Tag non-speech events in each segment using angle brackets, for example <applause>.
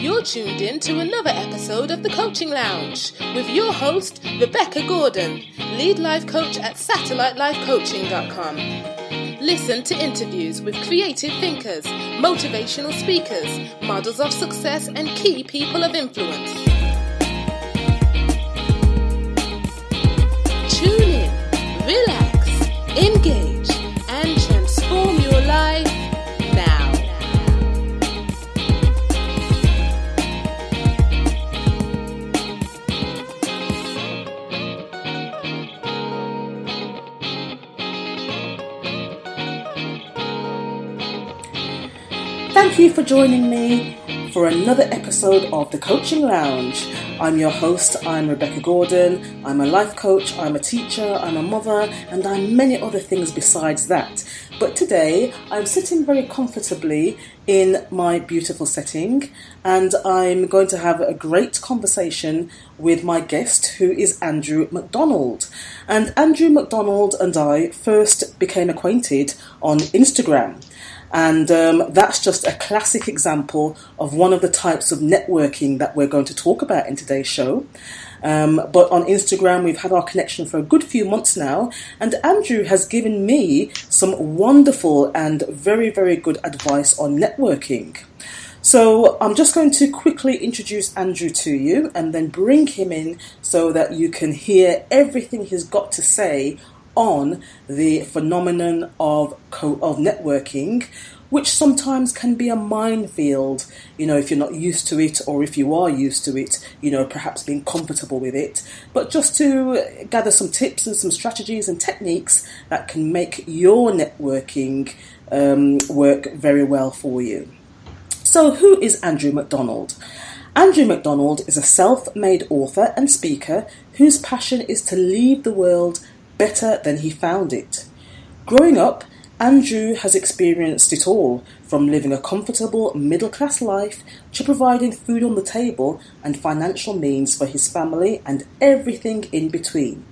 You're tuned in to another episode of The Coaching Lounge with your host, Rebecca Gordon, lead life coach at satellitelifecoaching.com. Listen to interviews with creative thinkers, motivational speakers, models of success, and key people of influence. Tune in, relax, engage, for joining me for another episode of The Coaching Lounge. I'm your host, I'm Rebecca Gordon. I'm a life coach, I'm a teacher, I'm a mother, and I'm many other things besides that. But today I'm sitting very comfortably in my beautiful setting and I'm going to have a great conversation with my guest who is Andrew McDonald. And Andrew McDonald and I first became acquainted on Instagram. And um, that's just a classic example of one of the types of networking that we're going to talk about in today's show. Um, but on Instagram, we've had our connection for a good few months now, and Andrew has given me some wonderful and very, very good advice on networking. So I'm just going to quickly introduce Andrew to you and then bring him in so that you can hear everything he's got to say on the phenomenon of co- of networking, which sometimes can be a minefield. You know, if you're not used to it, or if you are used to it, you know, perhaps being comfortable with it. But just to gather some tips and some strategies and techniques that can make your networking um, work very well for you. So, who is Andrew McDonald? Andrew McDonald is a self made author and speaker whose passion is to leave the world better than he found it. Growing up, Andrew has experienced it all, from living a comfortable middle class life to providing food on the table and financial means for his family and everything in between.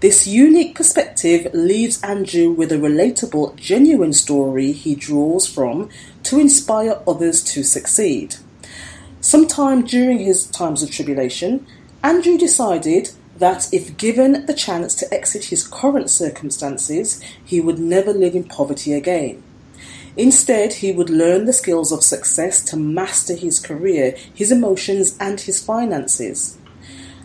This unique perspective leaves Andrew with a relatable, genuine story he draws from to inspire others to succeed. Sometime during his times of tribulation, Andrew decided that if given the chance to exit his current circumstances, he would never live in poverty again. Instead, he would learn the skills of success to master his career, his emotions, and his finances.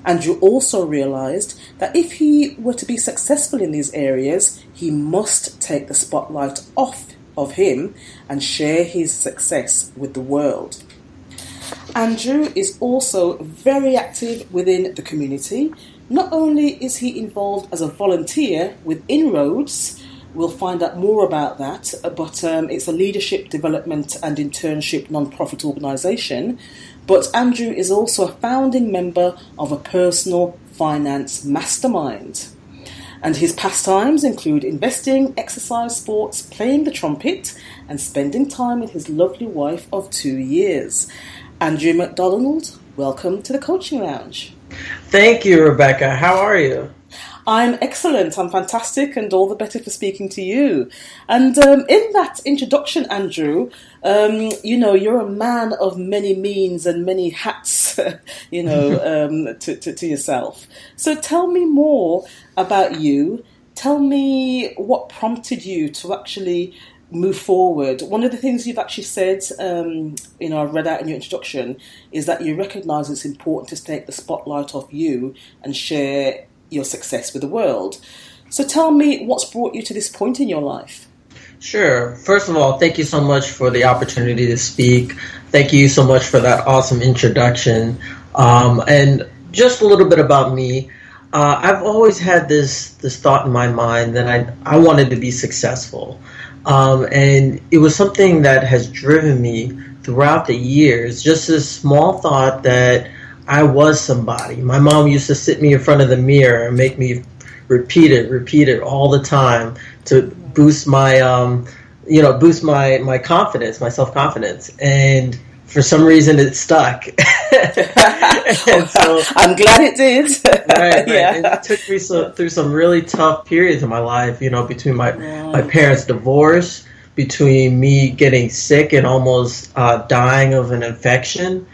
Andrew also realized that if he were to be successful in these areas, he must take the spotlight off of him and share his success with the world. Andrew is also very active within the community. Not only is he involved as a volunteer with Inroads, we'll find out more about that, but um, it's a leadership development and internship non-profit organisation. But Andrew is also a founding member of a personal finance mastermind. And his pastimes include investing, exercise, sports, playing the trumpet, and spending time with his lovely wife of two years. Andrew McDonald, welcome to the Coaching Lounge. Thank you, Rebecca. How are you? I'm excellent. I'm fantastic, and all the better for speaking to you. And um, in that introduction, Andrew, um, you know, you're a man of many means and many hats, <laughs> you know, <laughs> um, to, to, to yourself. So tell me more about you. Tell me what prompted you to actually move forward. One of the things you've actually said, um, you know, I read out in your introduction, is that you recognise it's important to take the spotlight off you and share your success with the world. So tell me what's brought you to this point in your life. Sure. First of all, thank you so much for the opportunity to speak. Thank you so much for that awesome introduction. Um, and just a little bit about me. Uh, I've always had this this thought in my mind that I I wanted to be successful. Um, and it was something that has driven me throughout the years. Just this small thought that I was somebody. My mom used to sit me in front of the mirror and make me repeat it, repeat it all the time to boost my, um, you know, boost my my confidence, my self confidence. And for some reason, it stuck. <laughs> <laughs> so, I'm glad it did. right, right. Yeah. It took me so, through some really tough periods in my life. You know, between my my parents' divorce, between me getting sick and almost uh, dying of an infection,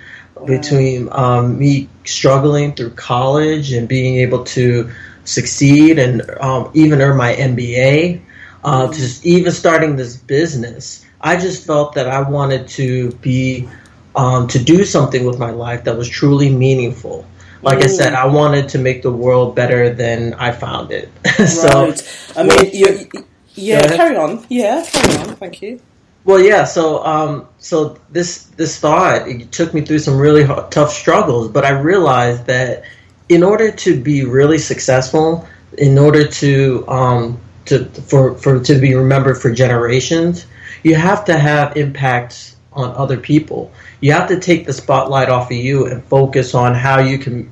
between um, me struggling through college and being able to succeed and um, even earn my MBA, uh, just even starting this business. I just felt that I wanted to be um, to do something with my life that was truly meaningful. Like I said, I wanted to make the world better than I found it. <laughs> so, right. I mean, you, yeah, carry on. Yeah, carry on. Thank you. Well, yeah. So, um, so this this thought it took me through some really hard, tough struggles, but I realized that in order to be really successful, in order to um, to for for to be remembered for generations, you have to have impacts on other people. You have to take the spotlight off of you and focus on how you can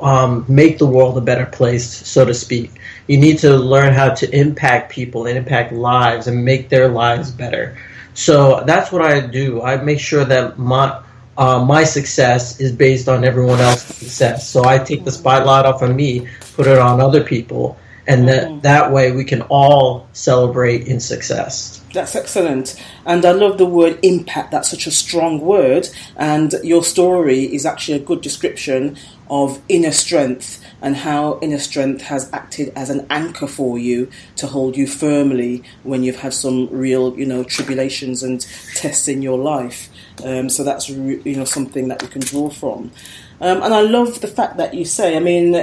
um, make the world a better place, so to speak. You need to learn how to impact people and impact lives and make their lives better. So that's what I do. I make sure that my uh, my success is based on everyone else's success. So I take the spotlight off of me, put it on other people, and that mm-hmm. that way we can all celebrate in success. That's excellent. And I love the word impact. That's such a strong word. And your story is actually a good description of inner strength and how inner strength has acted as an anchor for you to hold you firmly when you've had some real, you know, tribulations and tests in your life. Um, so that's, you know, something that you can draw from. Um, and I love the fact that you say, I mean,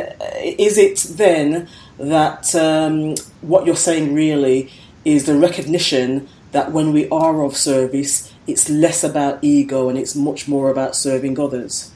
is it then that um, what you're saying really is the recognition that when we are of service, it's less about ego and it's much more about serving others.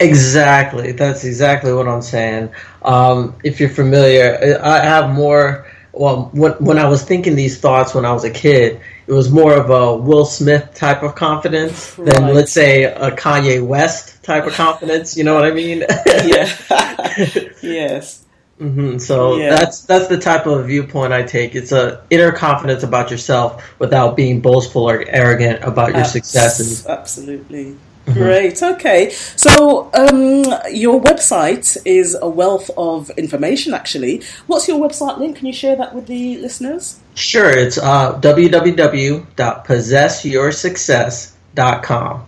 Exactly. That's exactly what I'm saying. Um, if you're familiar, I have more. Well, when, when I was thinking these thoughts when I was a kid, it was more of a Will Smith type of confidence right. than, let's say, a Kanye West type of confidence. You know what I mean? yeah. <laughs> <laughs> yes. Mm-hmm. So yeah. that's that's the type of viewpoint I take. It's a inner confidence about yourself without being boastful or arrogant about your Abs- successes. Absolutely. Mm-hmm. Great. Okay. So um, your website is a wealth of information. Actually, what's your website link? Can you share that with the listeners? Sure. It's uh, www.possessyoursuccess.com.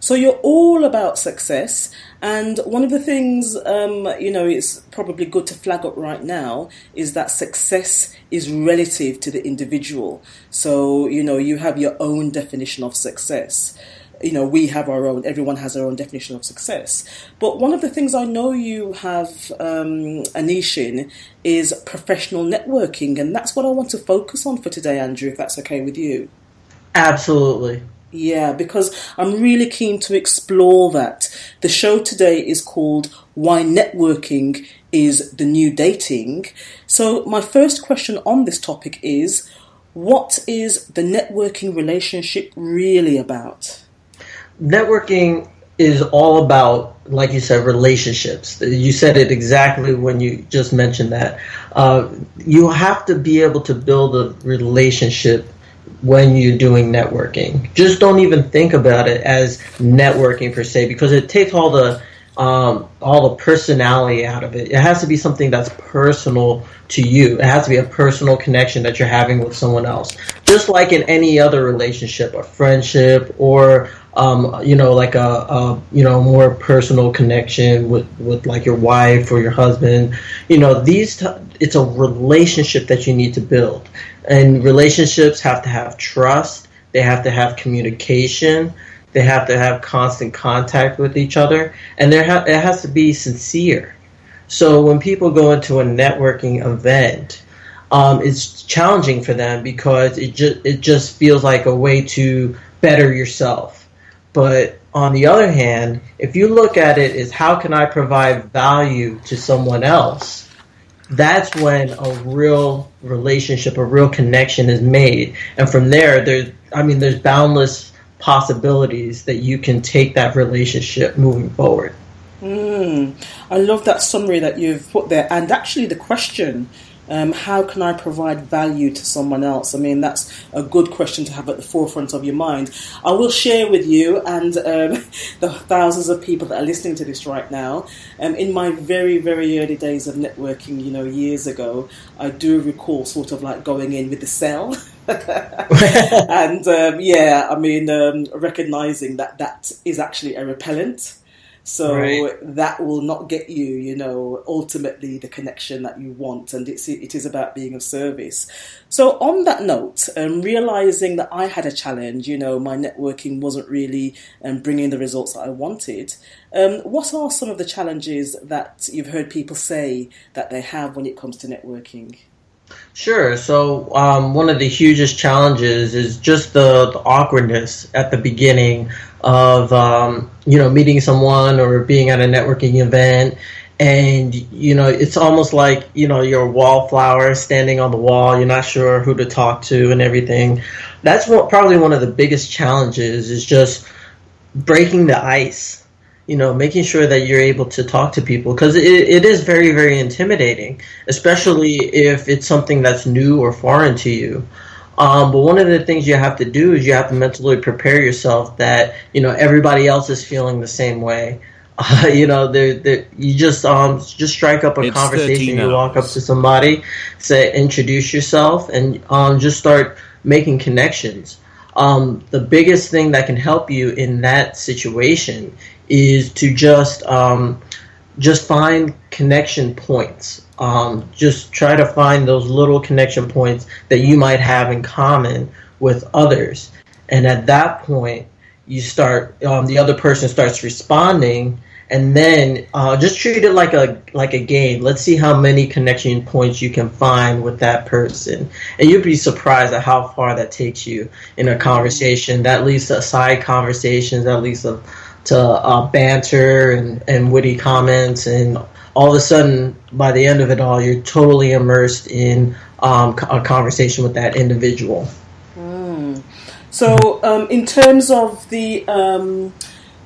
So you're all about success. And one of the things, um, you know, it's probably good to flag up right now is that success is relative to the individual. So, you know, you have your own definition of success. You know, we have our own, everyone has their own definition of success. But one of the things I know you have um, a niche in is professional networking. And that's what I want to focus on for today, Andrew, if that's okay with you. Absolutely. Yeah, because I'm really keen to explore that. The show today is called Why Networking is the New Dating. So, my first question on this topic is what is the networking relationship really about? Networking is all about, like you said, relationships. You said it exactly when you just mentioned that. Uh, you have to be able to build a relationship when you're doing networking. Just don't even think about it as networking per se because it takes all the um, all the personality out of it. It has to be something that's personal to you. It has to be a personal connection that you're having with someone else. Just like in any other relationship, a friendship, or um, you know, like a, a, you know more personal connection with with like your wife or your husband. You know, these t- it's a relationship that you need to build and relationships have to have trust. They have to have communication. They have to have constant contact with each other. And there ha- it has to be sincere. So when people go into a networking event um, it's challenging for them because it just it just feels like a way to better yourself. But on the other hand if you look at it as how can i provide value to someone else that's when a real relationship, a real connection is made. And from there, there's, I mean, there's boundless possibilities that you can take that relationship moving forward. Mm, I love that summary that you've put there. And actually, the question Um, how can I provide value to someone else? I mean, that's a good question to have at the forefront of your mind. I will share with you and um, <laughs> the thousands of people that are listening to this right now. Um, in my very, very early days of networking, you know, years ago, I do recall sort of like going in with the sell. <laughs> <laughs> and um, yeah, I mean, um, recognizing that that is actually a repellent. So right. that will not get you, you know, ultimately the connection that you want, and it's it is about being of service. So on that note, um, realizing that I had a challenge, you know, my networking wasn't really um, bringing the results that I wanted. Um, what are some of the challenges that you've heard people say that they have when it comes to networking? Sure. So um, one of the hugest challenges is just the, the awkwardness at the beginning of um, you know meeting someone or being at a networking event, and you know it's almost like you know you're a wallflower standing on the wall. You're not sure who to talk to and everything. That's what probably one of the biggest challenges is just breaking the ice you know, making sure that you're able to talk to people because it, it is very, very intimidating, especially if it's something that's new or foreign to you. Um, but one of the things you have to do is you have to mentally prepare yourself that you know everybody else is feeling the same way. <laughs> Uh, you know, they're, they're, you just um, just strike up a it's conversation. You walk up to somebody, say, introduce yourself, and um, just start making connections. Um, the biggest thing that can help you in that situation is to just um, just find connection points. Um, just try to find those little connection points that you might have in common with others, and at that point, you start. Um, the other person starts responding, and then uh, just treat it like a like a game. Let's see how many connection points you can find with that person, and you'd be surprised at how far that takes you in a conversation. That leads to side conversations. That leads to to uh, banter and, and witty comments, and all of a sudden, by the end of it all, you're totally immersed in um, a conversation with that individual. Mm. So, um, in terms of the um,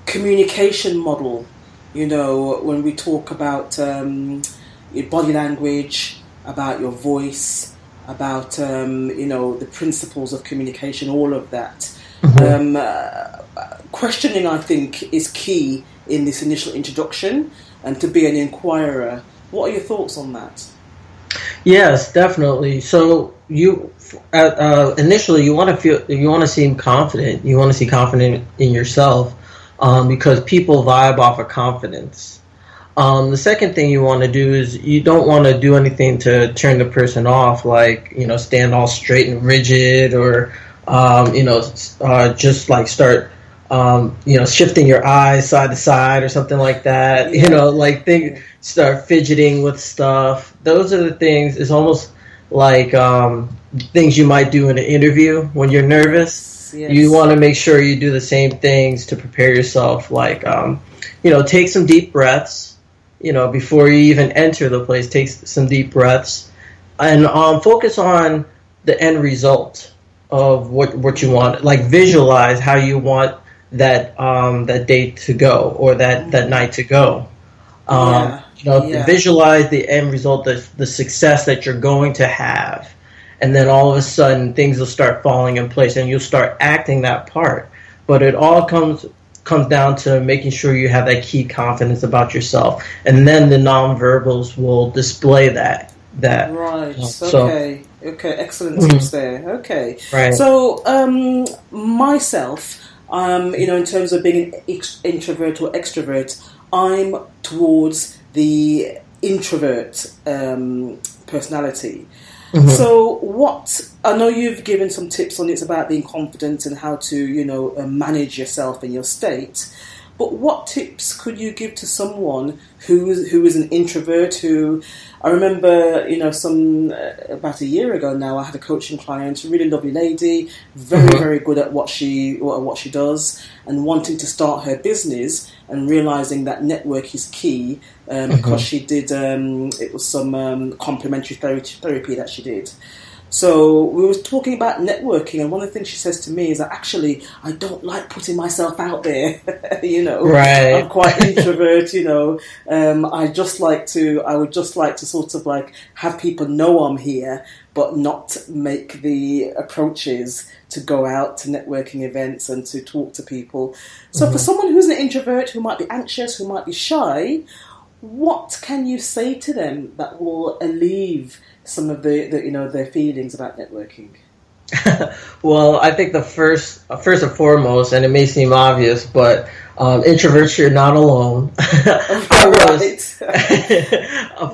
communication model, you know, when we talk about um, your body language, about your voice, about um, you know the principles of communication, all of that. Mm-hmm. Um, uh, questioning, I think, is key in this initial introduction, and to be an inquirer. What are your thoughts on that? Yes, definitely. So you uh, initially you want to feel you want to seem confident. You want to see confident in yourself um, because people vibe off of confidence. Um, the second thing you want to do is you don't want to do anything to turn the person off, like you know stand all straight and rigid or um, you know, uh, just like start, um, you know, shifting your eyes side to side or something like that. <laughs> Yeah. You know, like think, start fidgeting with stuff. Those are the things. It's almost like um, things you might do in an interview when you're nervous. Yes. You want to make sure you do the same things to prepare yourself. Like, um, you know, take some deep breaths. You know, before you even enter the place, take some deep breaths, and um, focus on the end result of what what you want. Like visualize how you want that um, that date to go or that that night to go. Um, yeah. You know, yeah. visualize the end result, the the success that you're going to have, and then all of a sudden things will start falling in place, and you'll start acting that part. But it all comes comes down to making sure you have that key confidence about yourself, and then the nonverbals will display that. That right. So, okay. Okay, excellent mm-hmm. tips there. Okay, right. So um, myself, um, you know, in terms of being an introvert or extrovert, I'm towards the introvert um, personality. Mm-hmm. So, what I know you've given some tips on it's about being confident and how to, you know, uh, manage yourself and your state. But what tips could you give to someone who who is an introvert? Who I remember, you know, some uh, about a year ago now, I had a coaching client, a really lovely lady, very mm-hmm. very good at what she what, what she does, and wanting to start her business and realizing that network is key um, mm-hmm. because she did um, it was some um, complementary therapy, therapy that she did. So we were talking about networking, and one of the things she says to me is that actually I don't like putting myself out there. <laughs> you know, right? I'm quite introvert. You know, um, I just like to. I would just like to sort of like have people know I'm here, but not make the approaches to go out to networking events and to talk to people. So, mm-hmm. for someone who's an introvert, who might be anxious, who might be shy, what can you say to them that will alleviate some of the, the you know their feelings about networking? <laughs> well, I think the first, first and foremost, and it may seem obvious, but um, introverts, you're not alone. <laughs> I <laughs> was,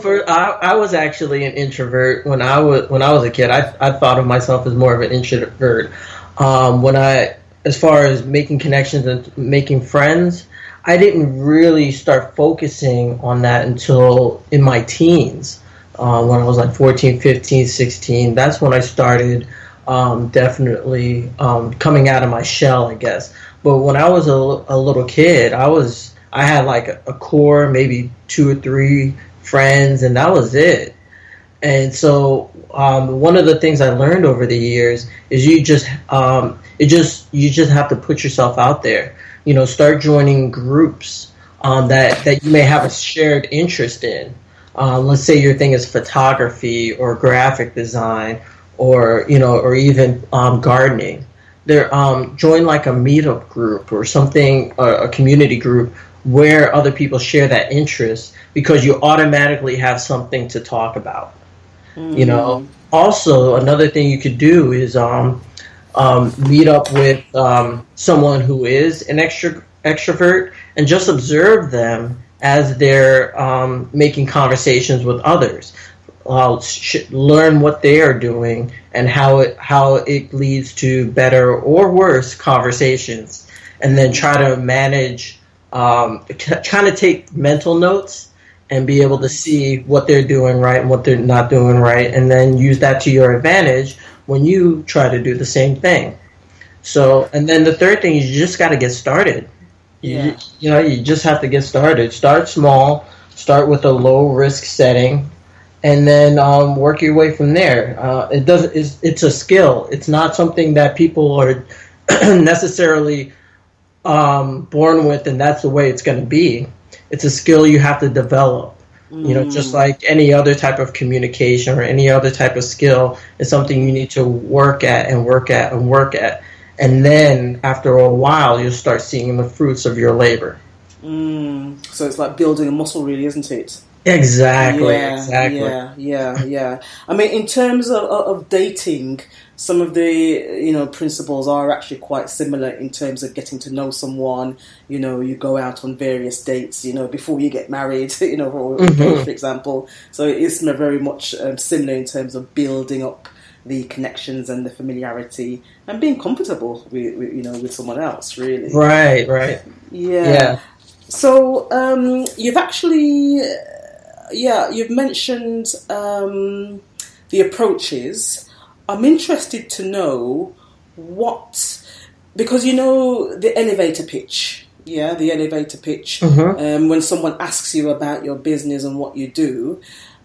for, I, I, was actually an introvert when I was when I was a kid. I, I thought of myself as more of an introvert. Um, when I, as far as making connections and making friends, I didn't really start focusing on that until in my teens. Uh, when I was like 14, 15, 16, that's when I started um, definitely um, coming out of my shell, I guess. But when I was a, a little kid, I was I had like a, a, core, maybe two or three friends, and that was it. And so um, one of the things I learned over the years is you just um, it just you just have to put yourself out there. You know, start joining groups um, that that you may have a shared interest in. Uh, let's say your thing is photography or graphic design, or you know, or even um, gardening there um, join like a meetup group or something, a, a community group where other people share that interest because you automatically have something to talk about. Mm-hmm. You know. Mm-hmm. Also, another thing you could do is um, um, meet up with um, someone who is an extra extrovert and just observe them as they're um, making conversations with others sh- learn what they are doing and how it how it leads to better or worse conversations, and then try to manage, um, of take mental notes and be able to see what they're doing right and what they're not doing right, and then use that to your advantage when you try to do the same thing. So, and then the third thing is you just got to get started. Yeah. You, you know, you just have to get started. Start small. Start with a low risk setting and then um, work your way from there. Uh, it does. It's, it's, a skill. It's not something that people are <clears throat> necessarily um, born with, and that's the way it's going to be. It's a skill you have to develop. Mm. You know, just mm. like any other type of communication or any other type of skill, it's something you need to work at and work at and work at. And then after a while, you'll start seeing the fruits of your labor. Mm. So it's like building a muscle, really, isn't it? Exactly. Yeah, exactly. Yeah, yeah, yeah. I mean, in terms of, of dating, some of the you know principles are actually quite similar in terms of getting to know someone. You know, you go out on various dates. You know, before you get married. <laughs> You know, for, mm-hmm. for example. So it is very much um, similar in terms of building up the connections and the familiarity and being comfortable with, with you know with someone else. Really. Right. Right. Yeah. Yeah. So um, you've actually yeah, you've mentioned um, the approaches. I'm interested to know what, because you know the elevator pitch, yeah, the elevator pitch, mm-hmm. um, when someone asks you about your business and what you do,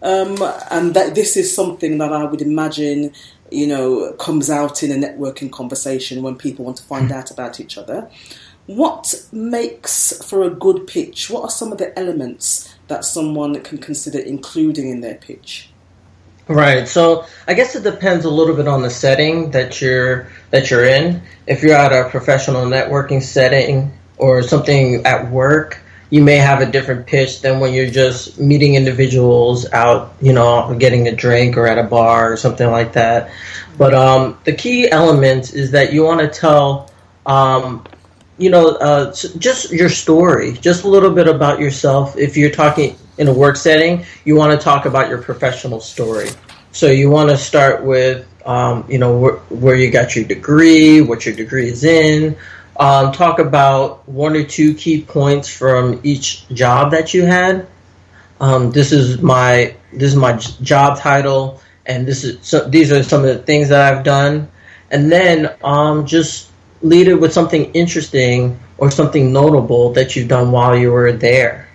um, and that this is something that I would imagine, you know, comes out in a networking conversation when people want to find out about each other. What makes for a good pitch? What are some of the elements that someone can consider including in their pitch? Right. So I guess it depends a little bit on the setting that you're that you're in. If you're at a professional networking setting or something at work, you may have a different pitch than when you're just meeting individuals out, you know, getting a drink or at a bar or something like that. But um, the key element is that you want to tell um, you know, uh, just your story, just a little bit about yourself. If you're talking in a work setting, you want to talk about your professional story. So you want to start with, um, you know, wh- where you got your degree, what your degree is in. Um, talk about one or two key points from each job that you had. Um, this is my this is my job title, and this is so, these are some of the things that I've done. And then um, just lead it with something interesting or something notable that you've done while you were there.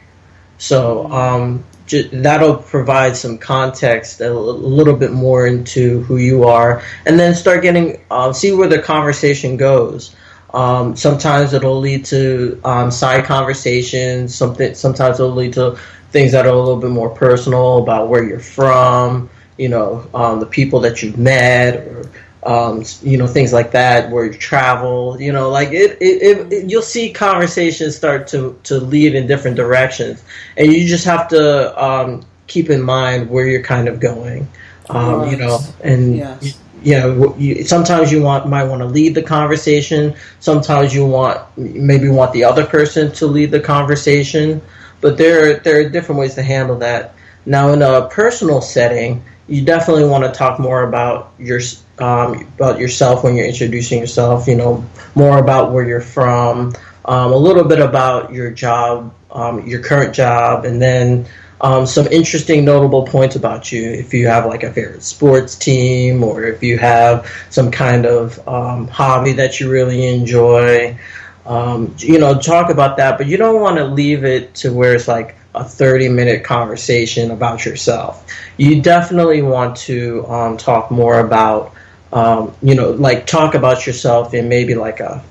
So, um, that'll provide some context a little bit more into who you are, and then start getting uh, see where the conversation goes. Um, sometimes it'll lead to um, side conversations. Something sometimes it'll lead to things that are a little bit more personal about where you're from, you know, um, the people that you've met, or um, you know, things like that, where you travel, you know, like it, it, it, it, you'll see conversations start to, to lead in different directions. And you just have to um, keep in mind where you're kind of going, um, you know, and, yes. You, know, you, sometimes you want, might want to lead the conversation. Sometimes you want, maybe want the other person to lead the conversation, but there, there are different ways to handle that. Now, in a personal setting, you definitely want to talk more about your um, about yourself when you're introducing yourself. You know, more about where you're from, um, a little bit about your job, um, your current job, and then um, some interesting, notable points about you. If you have like a favorite sports team, or if you have some kind of um, hobby that you really enjoy. Um, you know, talk about that, but you don't want to leave it to where it's like a 30 minute conversation about yourself. You definitely want to um, talk more about, um, you know, like talk about yourself in maybe like a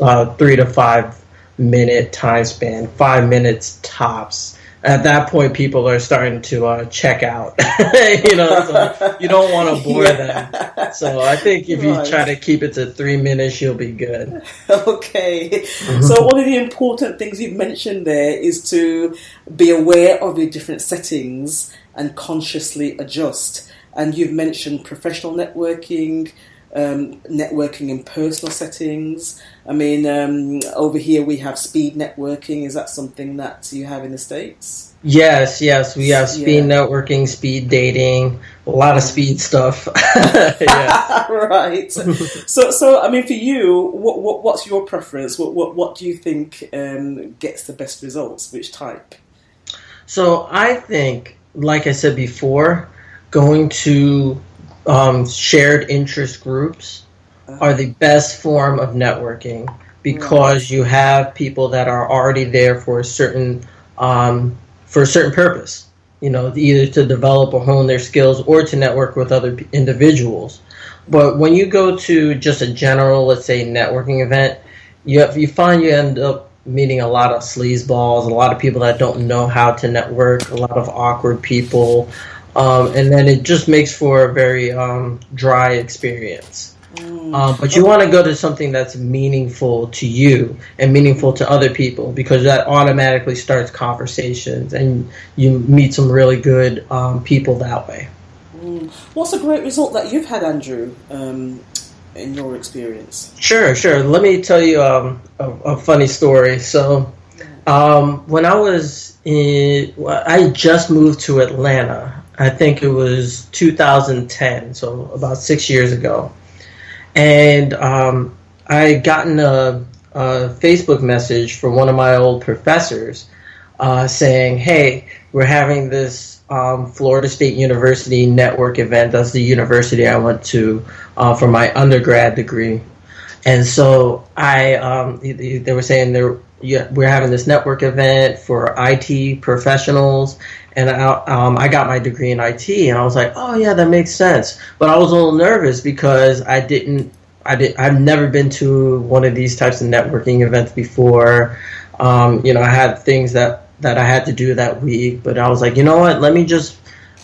uh, three to five minute time span, five minutes tops at that point people are starting to uh, check out <laughs> you know so you don't want to <laughs> bore yeah. them so i think if right. you try to keep it to three minutes you'll be good <laughs> okay mm-hmm. so one of the important things you've mentioned there is to be aware of your different settings and consciously adjust and you've mentioned professional networking um, networking in personal settings. I mean, um, over here we have speed networking. Is that something that you have in the States? Yes, yes. We have speed yeah. networking, speed dating, a lot of speed stuff. <laughs> <laughs> right. so, so I mean, for you, what, what what's your preference? What, what, what do you think um, gets the best results? Which type? So, I think, like I said before, going to um, shared interest groups are the best form of networking because you have people that are already there for a certain um, for a certain purpose. You know, either to develop or hone their skills or to network with other individuals. But when you go to just a general, let's say, networking event, you have, you find you end up meeting a lot of sleazeballs, a lot of people that don't know how to network, a lot of awkward people, um, and then it just makes for a very um, dry experience. Mm. Um, but you want to go to something that's meaningful to you and meaningful to other people because that automatically starts conversations and you meet some really good um, people that way. Mm. What's a great result that you've had, Andrew, um, in your experience? Sure, sure. Let me tell you um, a, a, funny story. So, when I was in, I just moved to Atlanta I think it was 2010, so about six years ago. And um, I had gotten a, a, Facebook message from one of my old professors uh, saying, hey, we're having this um, Florida State University network event. That's the university I went to uh, for my undergrad degree. And so I, um, they were saying they're, yeah, we're having this network event for IT professionals, and I, um, I got my degree in IT, and I was like, oh yeah, that makes sense. But I was a little nervous because I didn't, I did, I've never been to one of these types of networking events before. Um, you know, I had things that that I had to do that week, but I was like, you know what? Let me just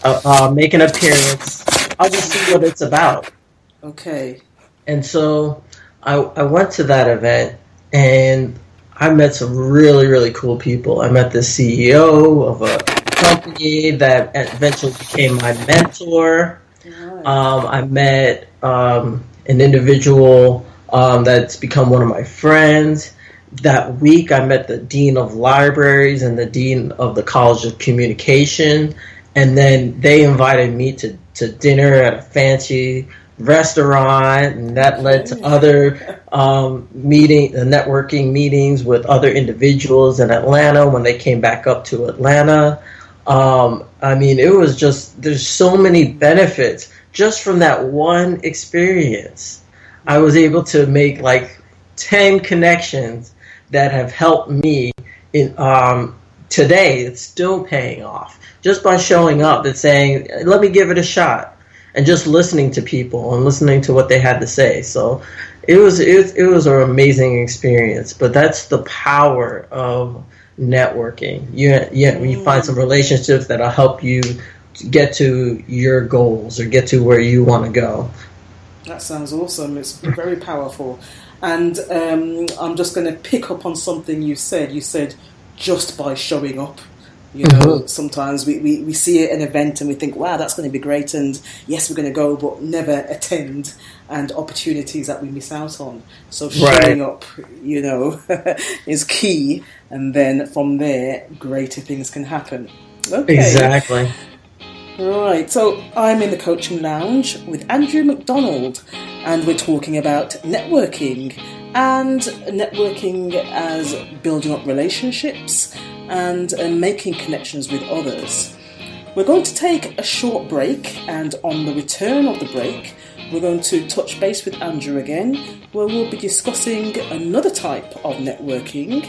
uh, uh, make an appearance. I'll just see what it's about. Okay. And so I, I went to that event, and I met some really, really cool people. I met the CEO of a company that eventually became my mentor. Um, I met um, an individual um, that's become one of my friends. That week, I met the dean of libraries and the dean of the College of Communication, and then they invited me to, to dinner at a fancy restaurant, and that led to <laughs> other um, meeting, uh, networking meetings with other individuals in Atlanta when they came back up to Atlanta. Um, I mean, it was just there's so many benefits just from that one experience. I was able to make like ten connections that have helped me in um, today it's still paying off just by showing up and saying, "Let me give it a shot," and just listening to people and listening to what they had to say. So it was it, it was an amazing experience. But that's the power of networking. You yeah, you find some relationships that'll help you get to your goals or get to where you want to go. That sounds awesome. It's very powerful. And um, I'm just going to pick up on something you said. You said just by showing up. You know, mm-hmm. sometimes we, we, we see an event and we think, wow, that's going to be great, and yes, we're going to go, but never attend, and opportunities that we miss out on. So showing right. up, you know, <laughs> is key, and then from there, greater things can happen. Okay. Exactly. Right, so I'm in the coaching lounge with Andrew McDonald, and we're talking about networking and networking as building up relationships and uh, making connections with others. We're going to take a short break, and on the return of the break, we're going to touch base with Andrew again, where we'll be discussing another type of networking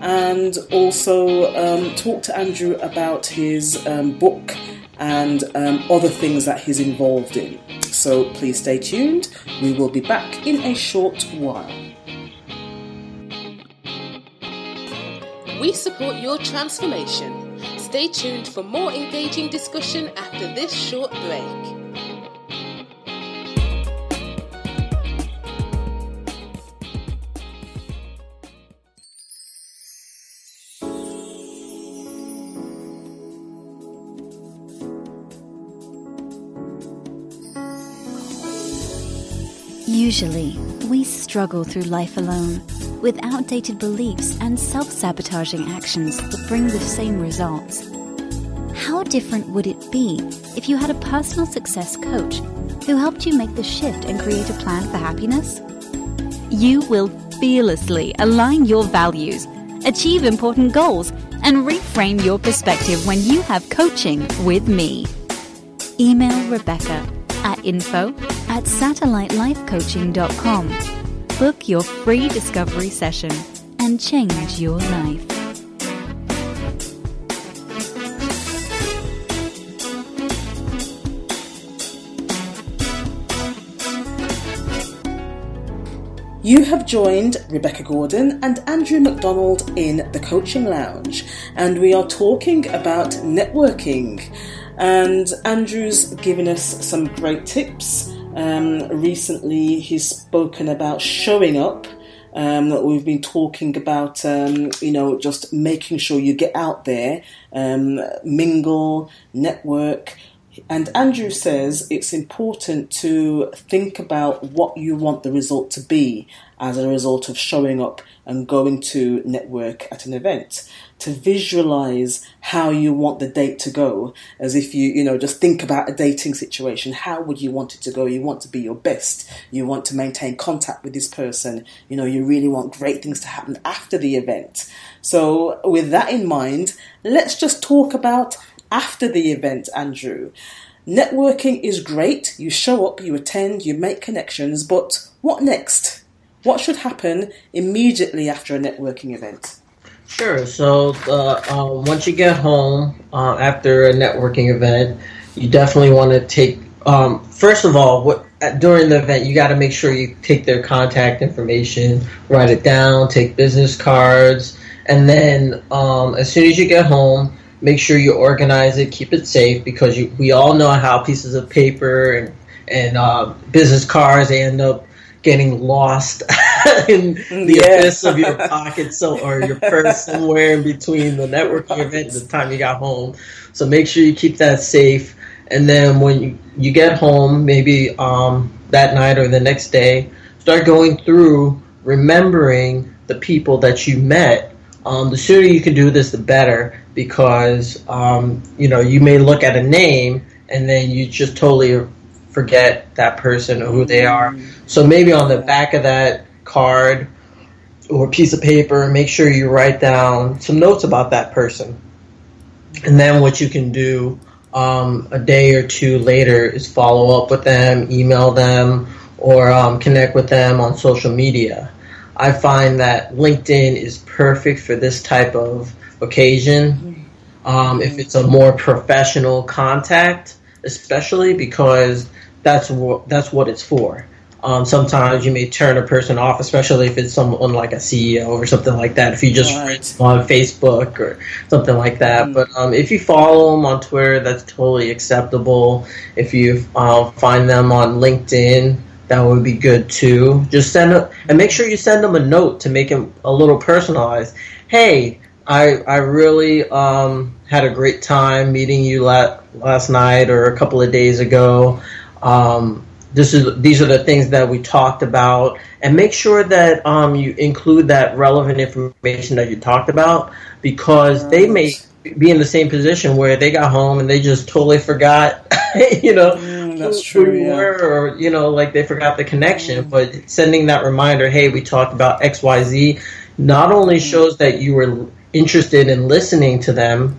and also um, talk to Andrew about his um, book and um, other things that he's involved in. So please stay tuned. We will be back in a short while. We support your transformation. Stay tuned for more engaging discussion after this short break. Usually, we struggle through life alone with outdated beliefs and self sabotaging actions that bring the same results. How different would it be if you had a personal success coach who helped you make the shift and create a plan for happiness? You will fearlessly align your values, achieve important goals, and reframe your perspective when you have coaching with me. Email Rebecca at info at satellitelifecoaching.com Book your free discovery session and change your life. You have joined Rebecca Gordon and Andrew McDonald in the Coaching Lounge, and we are talking about networking. And Andrew's given us some great tips um, recently, he's spoken about showing up. Um, we've been talking about, um, you know, just making sure you get out there, um, mingle, network. And Andrew says it's important to think about what you want the result to be as a result of showing up and going to network at an event to visualize how you want the date to go. As if you you know just think about a dating situation. How would you want it to go? You want to be your best. You want to maintain contact with this person. You know you really want great things to happen after the event. So with that in mind let's just talk about after the event andrew. Networking is great. You show up you attend you make connections but what next? What should happen immediately after a networking event Sure. So uh, um, once you get home uh, after a networking event, you definitely want to take. Um, first of all, what during the event you got to make sure you take their contact information, write it down, take business cards, and then um, as soon as you get home, make sure you organize it, keep it safe because you, we all know how pieces of paper and and uh, business cards end up getting lost <laughs> <laughs> in the yeah. abyss of your <laughs> pocket so or your purse somewhere in between the networking event and the time you got home. So make sure you keep that safe. And then when you, you get home, maybe um, that night or the next day, start going through remembering the people that you met. Um, the sooner you can do this, the better, because um, you know you may look at a name and then you just totally forget that person or who they are. So maybe on the back of that card or piece of paper, make sure you write down some notes about that person. And then what you can do um, a day or two later is follow up with them, email them, or um, connect with them on social media. I find that LinkedIn is perfect for this type of occasion. Um, if it's a more professional contact, especially because that's what that's what it's for. Um, sometimes you may turn a person off, especially if it's someone like a CEO or something like that. If you just right. on Facebook or something like that. Mm. But um, if you follow them on Twitter, that's totally acceptable. If you uh, find them on LinkedIn, that would be good too. Just send them and make sure you send them a note to make it a little personalized. Hey, I I really um, had a great time meeting you la- last night or a couple of days ago. Um, this is these are the things that we talked about and make sure that um, you include that relevant information that you talked about because they may be in the same position where they got home and they just totally forgot <laughs> you know mm, that's true who yeah. were, or you know like they forgot the connection mm. but sending that reminder hey we talked about xyz not only mm. shows that you were interested in listening to them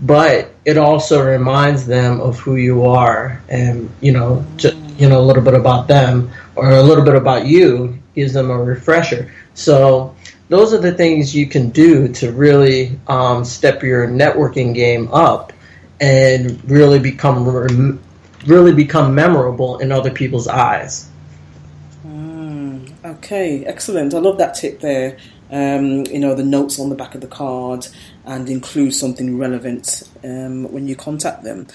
but it also reminds them of who you are and you know to, you know a little bit about them or a little bit about you gives them a refresher. So those are the things you can do to really um, step your networking game up and really become really become memorable in other people's eyes. Mm, okay excellent. I love that tip there um, you know the notes on the back of the card and include something relevant um, when you contact them.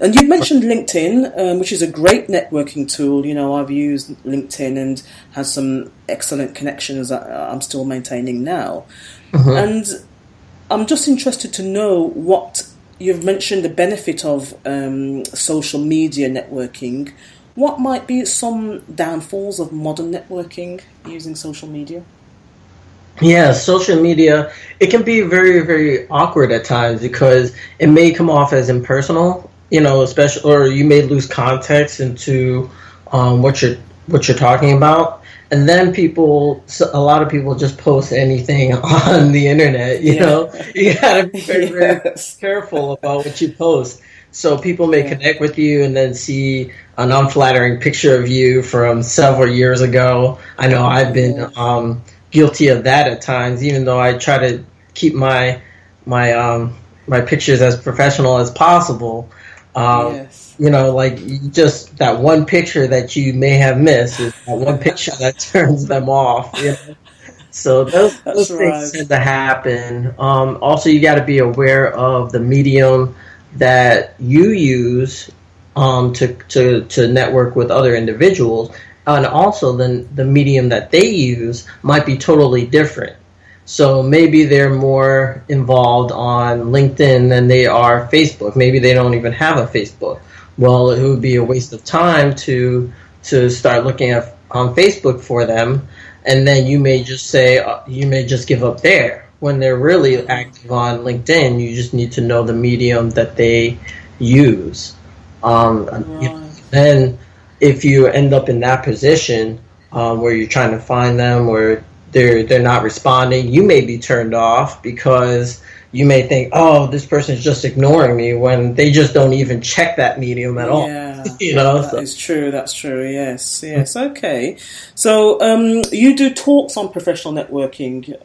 And you mentioned LinkedIn, um, which is a great networking tool. You know, I've used LinkedIn and has some excellent connections that I'm still maintaining now. Mm-hmm. And I'm just interested to know what you've mentioned the benefit of um, social media networking. What might be some downfalls of modern networking using social media? Yeah, social media, it can be very, very awkward at times because it may come off as impersonal, you know, especially, or you may lose context into um, what you're what you're talking about, and then people, a lot of people just post anything <laughs> on the internet. You yeah. know, you gotta be very, <laughs> yes. very careful about what you post. So people may connect with you and then see an unflattering picture of you from several years ago. I know I've been um, guilty of that at times, even though I try to keep my my um, my pictures as professional as possible. Um, yes. You know, like just that one picture that you may have missed is that one <laughs> picture that turns them off. You know? So those, those right. things tend to happen. Um, also, you got to be aware of the medium that you use um, to, to, to network with other individuals and also the the medium that they use might be totally different. So maybe they're more involved on LinkedIn than they are Facebook. Maybe they don't even have a Facebook. Well, it would be a waste of time to to start looking at on Facebook for them, and then you may just say uh, you may just give up there when they're really active on LinkedIn. You just need to know the medium that they use. Um, right. you know, then if you end up in that position um, where you're trying to find them where they're they're not responding, you may be turned off because you may think, oh, this person's just ignoring me when they just don't even check that medium at all. Yeah, <laughs> you know, that so. is true. That's true. Yes, yes. Okay. So um, you do talks on professional networking.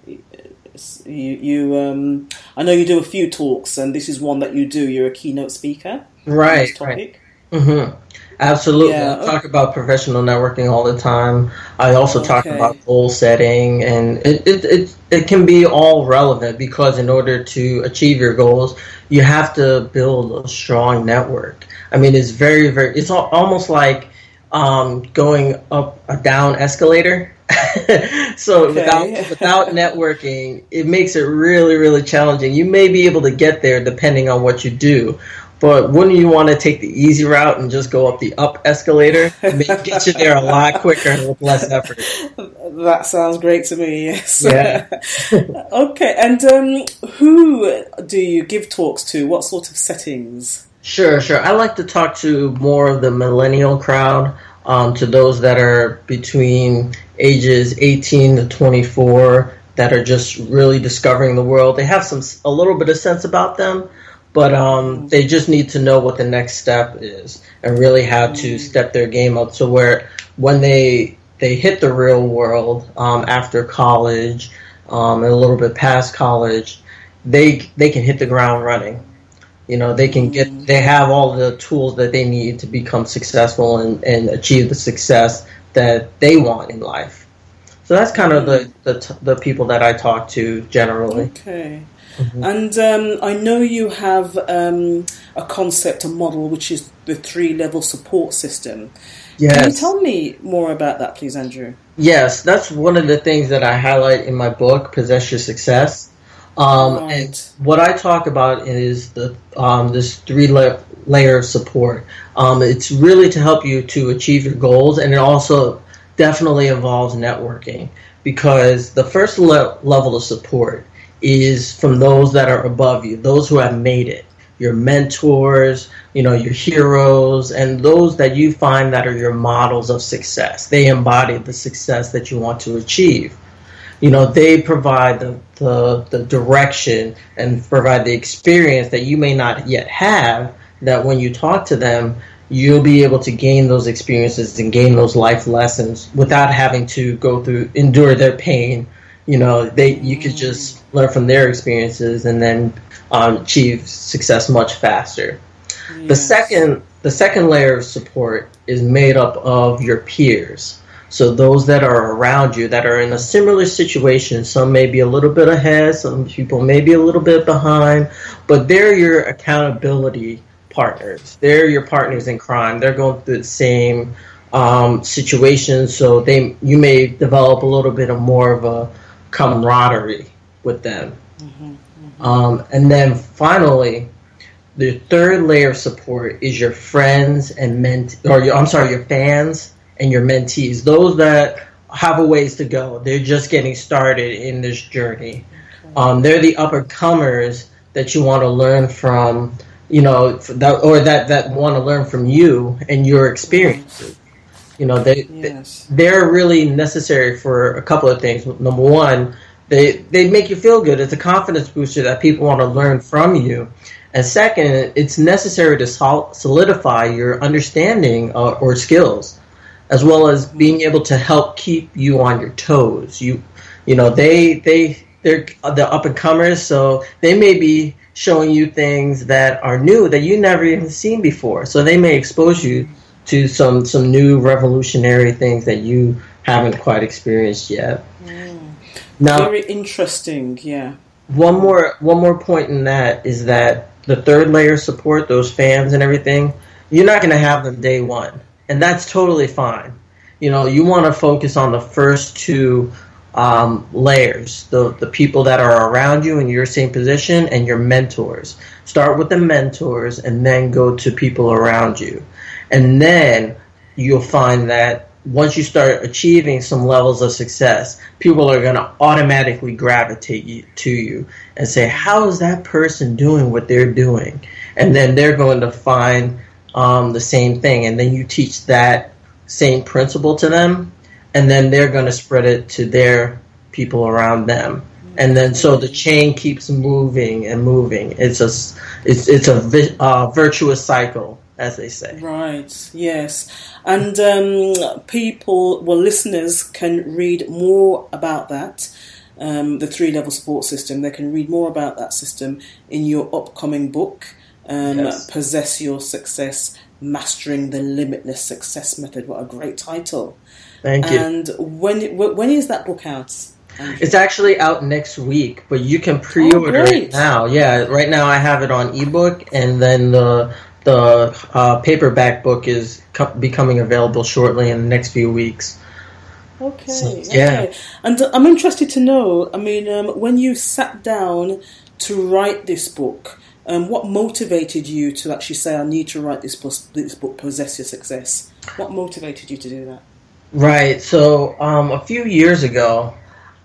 You, you um, I know you do a few talks, and this is one that you do. You're a keynote speaker. Right. Right. Mm-hmm. Absolutely. Yeah. I talk about professional networking all the time. I also okay. talk about goal setting, and it, it, it, it can be all relevant because in order to achieve your goals, you have to build a strong network. I mean, it's very, very, it's almost like um, going up a down escalator. <laughs> so okay. without without <laughs> networking, it makes it really really challenging. You may be able to get there depending on what you do, but wouldn't you want to take the easy route and just go up the up escalator? And get you there a lot quicker and with less effort. <laughs> That sounds great to me. Yes. Yeah. <laughs> okay. And um, who do you give talks to? What sort of settings? Sure, sure. I like to talk to more of the millennial crowd. Um, to those that are between ages 18 to 24 that are just really discovering the world. They have some a little bit of sense about them, but um, they just need to know what the next step is and really how to mm. step their game up so where when they they hit the real world um, after college um, and a little bit past college they they can hit the ground running. You know, they can get they have all the tools that they need to become successful and, and achieve the success that they want in life. So that's kind of the the, the people that I talk to generally. Okay. Mm-hmm. And um, I know you have um, a concept, a model, which is the three level support system. Yes. Can you tell me more about that, please, Andrew? Yes, that's one of the things that I highlight in my book, Possess Your Success. Um, right. And what I talk about is the um, this three la- layer of support. Um, it's really to help you to achieve your goals, and it also definitely involves networking because the first le- level of support is from those that are above you, those who have made it, your mentors, you know, your heroes, and those that you find that are your models of success. They embody the success that you want to achieve. You know, they provide the, the, the direction and provide the experience that you may not yet have, that when you talk to them, you'll be able to gain those experiences and gain those life lessons without having to go through endure their pain you know they you could just learn from their experiences and then um, achieve success much faster. Yes. the second the second layer of support is made up of your peers. So those that are around you that are in a similar situation some may be a little bit ahead some people may be a little bit behind but they're your accountability partners. They're your partners in crime. They're going through the same um, situations so they you may develop a little bit of more of a camaraderie with them. Mm-hmm, mm-hmm. Um, and then finally, the third layer of support is your friends and ment or your, I'm sorry, your fans and your mentees. Those that have a ways to go. They're just getting started in this journey. Okay. Um, they're the upper comers that you want to learn from, you know, that, or that that want to learn from you and your experiences. You know, they, yes. they're really necessary for a couple of things. Number one, they they make you feel good. It's a confidence booster that people want to learn from you. And second, it's necessary to solidify your understanding uh, or skills, as well as being able to help keep you on your toes. You, you know, they they they're the up and comers, so they may be showing you things that are new that you never even seen before. So they may expose you to some some new revolutionary things that you haven't quite experienced yet. Mm. Now, very interesting. Yeah. One more one more point in that is that the third layer support, those fans and everything, you're not going to have them day one, and that's totally fine. You know, you want to focus on the first two um, layers, the the people that are around you in your same position, and your mentors. Start with the mentors, and then go to people around you. And then you'll find that once you start achieving some levels of success, people are going to automatically gravitate you, to you and say, How is that person doing what they're doing? And then they're going to find um, the same thing. And then you teach that same principle to them. And then they're going to spread it to their people around them. And then so the chain keeps moving and moving. It's a, it's, it's a uh, virtuous cycle as they say. Right, yes. And um, people, well, listeners can read more about that, um, the three level support system. They can read more about that system in your upcoming book, um, yes. Possess Your Success Mastering the Limitless Success Method. What a great title. Thank you. And when, when is that book out? It's actually out next week, but you can pre-order oh, it now. Yeah, right now I have it on ebook, and then the the uh, paperback book is co- becoming available shortly in the next few weeks. Okay. So, yeah. Okay. And uh, I'm interested to know. I mean, um, when you sat down to write this book, um, what motivated you to actually say, "I need to write this book, this book, Possess Your Success"? What motivated you to do that? Right. So, um, a few years ago,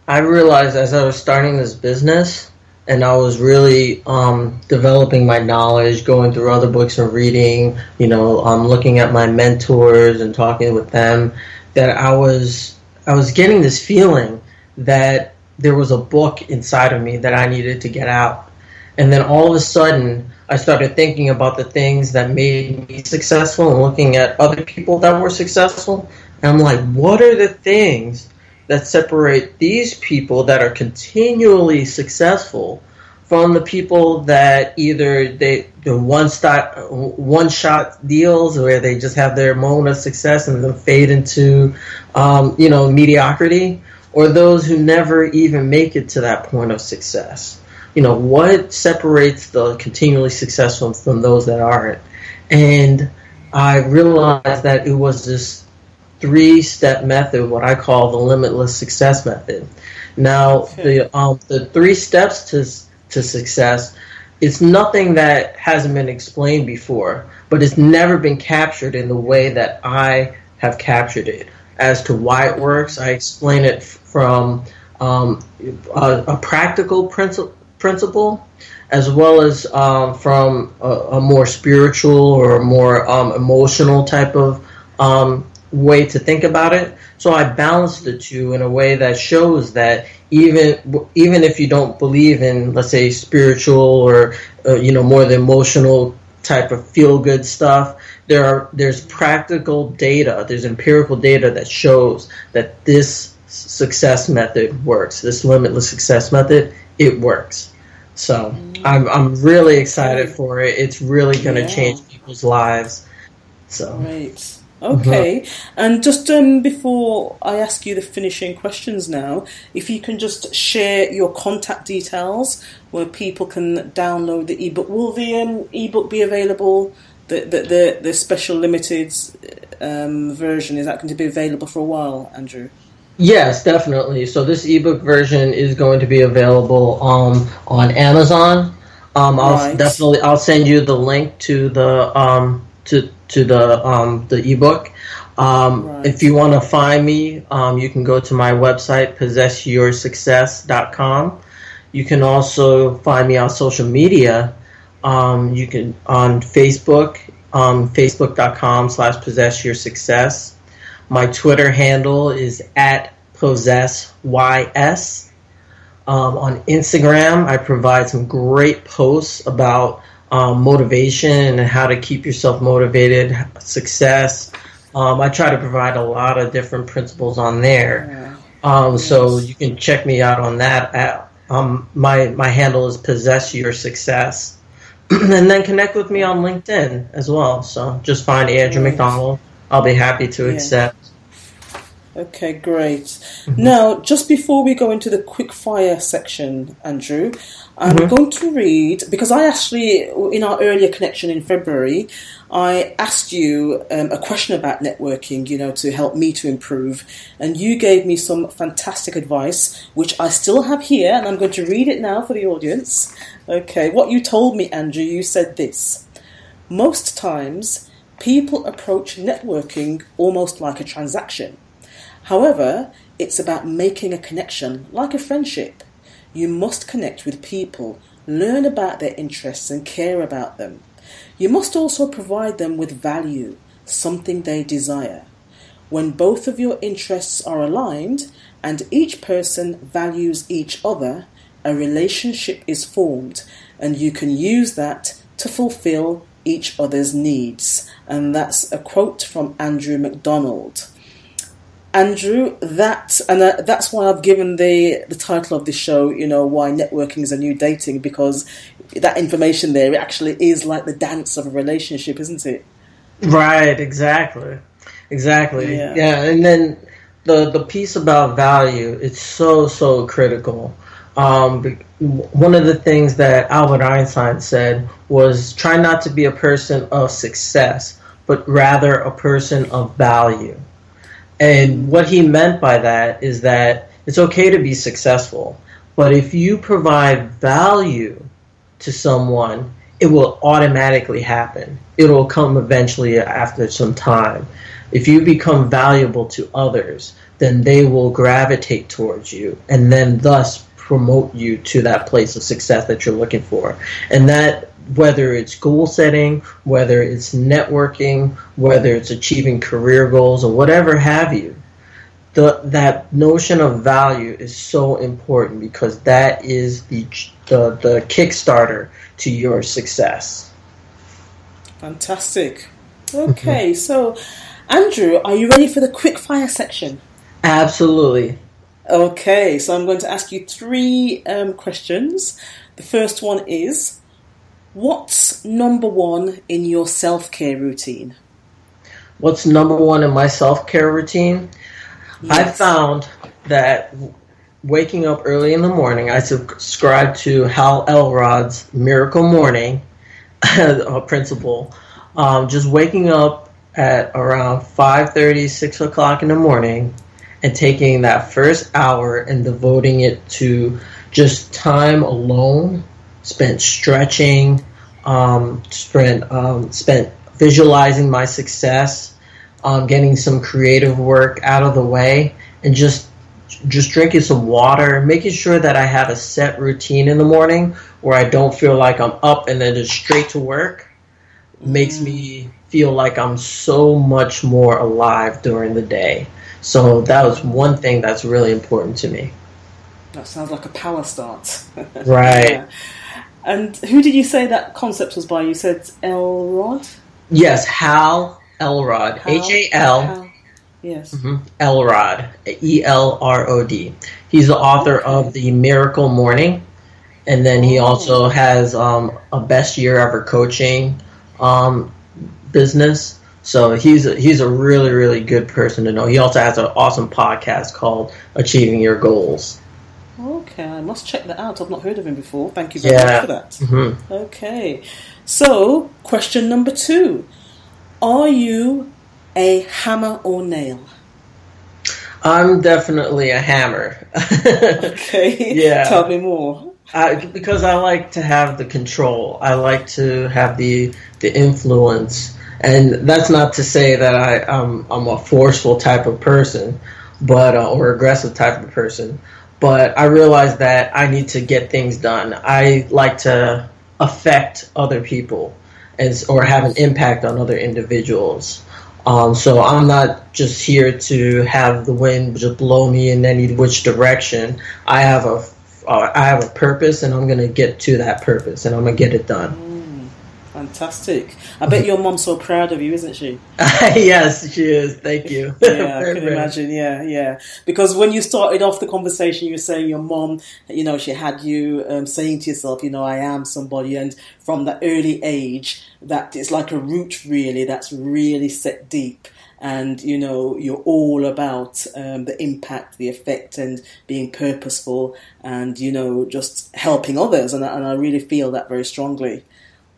I realized as I was starting this business and I was really um, developing my knowledge, going through other books and reading, you know, um, looking at my mentors and talking with them, that I was I was getting this feeling that there was a book inside of me that I needed to get out. And then all of a sudden, I started thinking about the things that made me successful and looking at other people that were successful. And I'm like, what are the things that separate these people that are continually successful from the people that either they the one shot one shot deals where they just have their moment of success and then fade into um, you know mediocrity, or those who never even make it to that point of success. You know what separates the continually successful from those that aren't, and I realized that it was this three step method, what I call the limitless success method. Now, okay. the um, the three steps to to success. It's nothing that hasn't been explained before, but it's never been captured in the way that I have captured it. As to why it works, I explain it from um, a, a, practical principle, principle as well as um, from a, a, more spiritual or more um, emotional type of um, way to think about it. So I balance the two in a way that shows that even even if you don't believe in, let's say, spiritual or uh, you know more the emotional type of feel good stuff, there are there's practical data, there's empirical data that shows that this success method works. This limitless success method, it works. So mm-hmm. I'm I'm really excited for it. It's really going to yeah. change people's lives. So. Right. Okay, and just um, before I ask you the finishing questions now, if you can just share your contact details where people can download the ebook. Will the um, ebook be available? The the the, the special limited um, version is that going to be available for a while, Andrew? Yes, definitely. So this ebook version is going to be available um, on Amazon. Um, I'll right. definitely I'll send you the link to the um, to to the um, the ebook. Um, right. If you want to find me, um, you can go to my website possessyoursuccess.com. You can also find me on social media. Um, you can on Facebook, um, facebook.com slash possessyoursuccess. My Twitter handle is at possessys. Um, on Instagram, I provide some great posts about um, motivation and how to keep yourself motivated, success. Um, I try to provide a lot of different principles on there. Um, so you can check me out on that. At, um, my my handle is possess your success, <clears throat> and then connect with me on LinkedIn as well. So just find Andrew McDonald. I'll be happy to yeah. accept. Okay, great. Mm-hmm. Now, just before we go into the quick fire section, Andrew, I'm mm-hmm. going to read because I actually, in our earlier connection in February, I asked you um, a question about networking, you know, to help me to improve, and you gave me some fantastic advice, which I still have here, and I'm going to read it now for the audience. Okay, what you told me, Andrew, you said this. Most times, people approach networking almost like a transaction However, it's about making a connection, like a friendship. You must connect with people, learn about their interests, and care about them. You must also provide them with value, something they desire. When both of your interests are aligned and each person values each other, a relationship is formed, and you can use that to fulfill each other's needs. And that's a quote from Andrew McDonald. Andrew, that and uh, that's why I've given the the title of the show. You know why networking is a new dating because that information there it actually is like the dance of a relationship, isn't it? Right. Exactly. Exactly. Yeah. yeah. And then the the piece about value it's so so critical. Um, one of the things that Albert Einstein said was try not to be a person of success, but rather a person of value. And what he meant by that is that it's okay to be successful, but if you provide value to someone, it will automatically happen. It'll come eventually after some time. If you become valuable to others, then they will gravitate towards you and then thus promote you to that place of success that you're looking for. And that whether it's goal setting, whether it's networking, whether it's achieving career goals or whatever have you. The, that notion of value is so important because that is the, the, the kickstarter to your success. Fantastic. Okay, so Andrew, are you ready for the quick fire section? Absolutely. Okay, so I'm going to ask you three um, questions. The first one is What's number one in your self care routine? What's number one in my self care routine? Yes. I found that waking up early in the morning, I subscribe to Hal Elrod's Miracle Morning <laughs> principle. Um, just waking up at around 5.30, 6 o'clock in the morning and taking that first hour and devoting it to just time alone, spent stretching, um, spent, um, spent visualizing my success, um, getting some creative work out of the way, and just just drinking some water, making sure that I have a set routine in the morning where I don't feel like I'm up and then just straight to work makes me feel like I'm so much more alive during the day. So that was one thing that's really important to me. That sounds like a power start. <laughs> right. yeah. And who did you say that concept was by? You said Elrod? Yes, Hal Elrod. H A L Yes. Mm-hmm. Elrod, E L R O D. He's the author okay. of The Miracle Morning, and then he oh. also has um, a Best Year Ever Coaching um, business. So he's a, he's a really really good person to know. He also has an awesome podcast called Achieving Your Goals. Okay, I must check that out. I've not heard of him before. Thank you very yeah. much for that. Mm-hmm. Okay, so question number two: Are you a hammer or nail? I'm definitely a hammer. <laughs> okay. Yeah. Tell me more. I, because I like to have the control. I like to have the the influence, and that's not to say that I I'm, I'm a forceful type of person, but uh, or aggressive type of person. But I realize that I need to get things done. I like to affect other people, and or have an impact on other individuals. Um, so I'm not just here to have the wind just blow me in any which direction. I have a uh, I have a purpose, and I'm gonna get to that purpose, and I'm gonna get it done. Fantastic! I bet your mom's so proud of you, isn't she? <laughs> yes, she is. Thank you. <laughs> yeah, I <laughs> can imagine. Yeah, yeah. Because when you started off the conversation, you were saying your mom, you know, she had you um, saying to yourself, you know, I am somebody, and from that early age that it's like a root really that's really set deep and you know you're all about um, the impact the effect and being purposeful and you know just helping others and, and i really feel that very strongly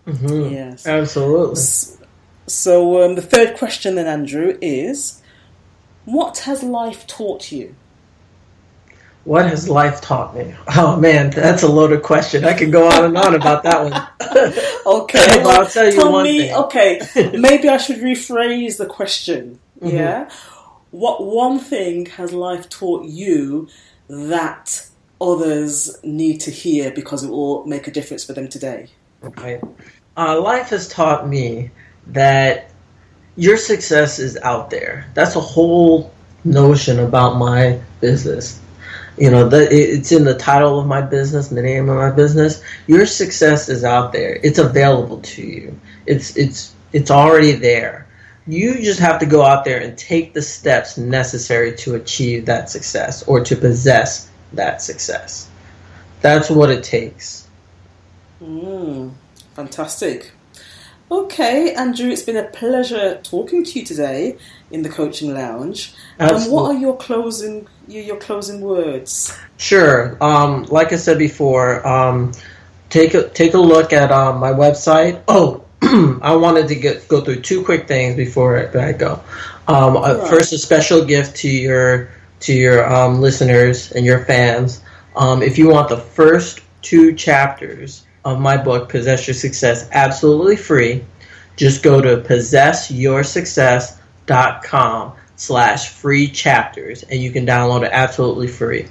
mm-hmm. yes absolutely so um, the third question then andrew is what has life taught you what has life taught me? Oh man, that's a loaded question. I could go on and on about that one. <laughs> okay, <laughs> well, I'll tell you tell one me, thing. Okay, <laughs> maybe I should rephrase the question. Mm-hmm. Yeah, what one thing has life taught you that others need to hear because it will make a difference for them today? Okay, uh, life has taught me that your success is out there. That's a whole notion about my business. You know the, it's in the title of my business the name of my business. Your success is out there. It's available to you. It's it's it's already there. You just have to go out there and take the steps necessary to achieve that success or to possess that success. That's what it takes mm, fantastic Okay, Andrew, it's been a pleasure talking to you today in the coaching lounge. And um, what are your closing your closing words? Sure. Um, like I said before, um, take a take a look at um, my website. Oh, <clears throat> I wanted to get go through two quick things before I go. Um, uh, right. First, a special gift to your to your um, listeners and your fans. if you want the first two chapters of my book, Possess Your Success, absolutely free. Just go to possessyoursuccess.com slash free chapters and you can download it absolutely free.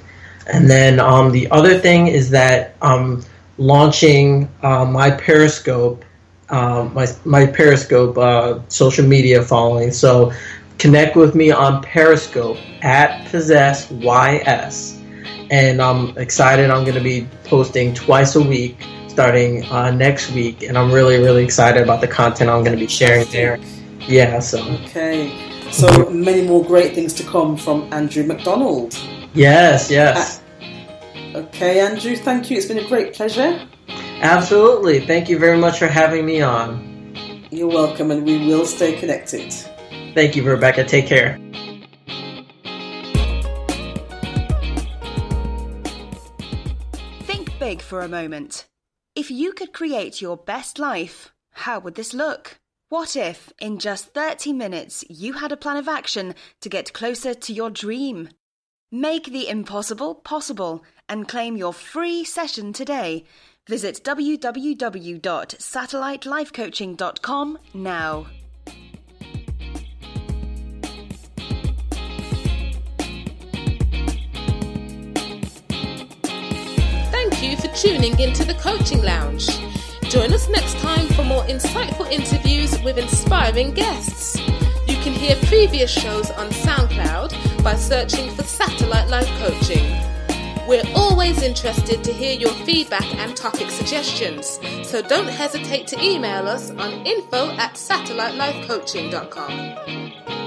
And then um, the other thing is that I'm launching uh, my Periscope, uh, my, my Periscope uh, social media following. So connect with me on Periscope at PossessYS. And I'm excited. I'm going to be posting twice a week starting uh, next week, and I'm really, really excited about the content I'm going to be sharing there. Yeah, so. Okay. So many more great things to come from Andrew McDonald. Yes, yes. Uh, okay, Andrew, thank you. It's been a great pleasure. Absolutely. Thank you very much for having me on. You're welcome, and we will stay connected. Thank you, Rebecca. Take care. Think big for a moment. If you could create your best life, how would this look? What if, in just 30 minutes, you had a plan of action to get closer to your dream? Make the impossible possible and claim your free session today. Visit www.satellitelifecoaching.com now. You for tuning into the Coaching Lounge. Join us next time for more insightful interviews with inspiring guests. You can hear previous shows on SoundCloud by searching for Satellite Life Coaching. We're always interested to hear your feedback and topic suggestions, so don't hesitate to email us on info at satellitelifecoaching.com.